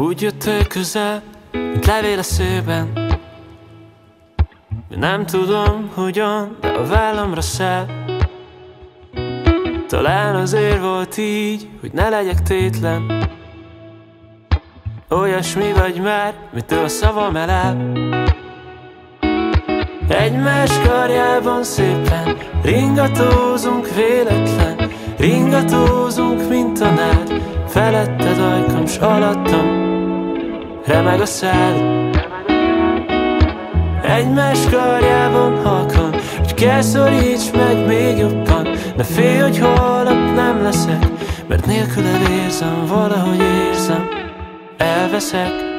Úgy jöttél közel, mint levél a szőben. Nem tudom, hogyan, de a vállamra száll Talán azért volt így, hogy ne legyek tétlen. Olyasmi vagy már, mitől a szavam eláll Egymás karjában szépen Ringatózunk véletlen. Ringatózunk, mint a nád Feletted ajkam, s alattam Remeg a szád. Egymás karjában halkan Hogy kell szoríts meg még jobban. Ne félj, hogy holnap nem leszek Mert nélküled érzem, valahogy érzem. Elveszek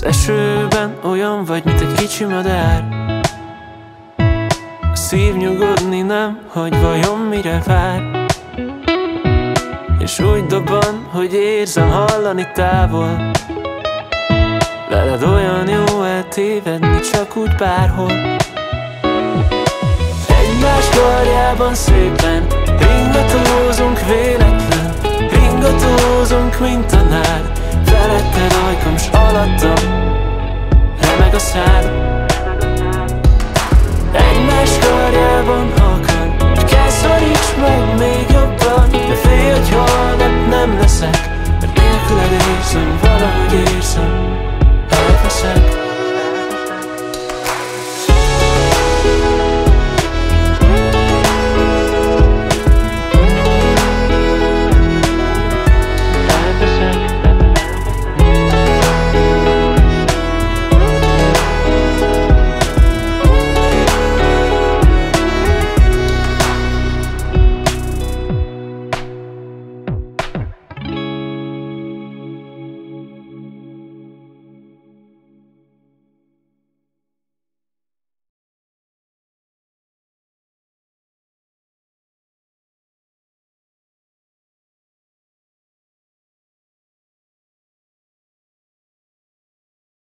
Az esőben olyan vagy, mint egy kicsi madár. A szív nyugodni nem, hogy vajon mire vár. És úgy dobban, hogy érzem hallani távol. Veled olyan jó eltévedni, csak úgy bárhol. Egymás karjában szépen Ringatózunk véletlen. Ringatózunk, mint a nád Feletted ajkam s alattam Remeg a szád